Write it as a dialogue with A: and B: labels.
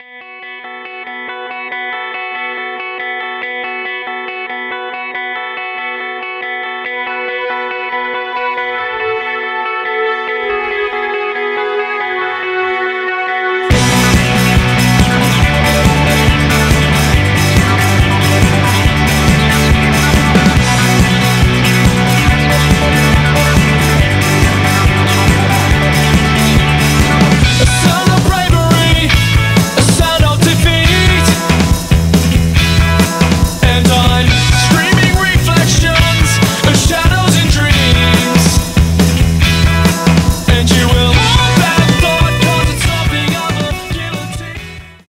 A: you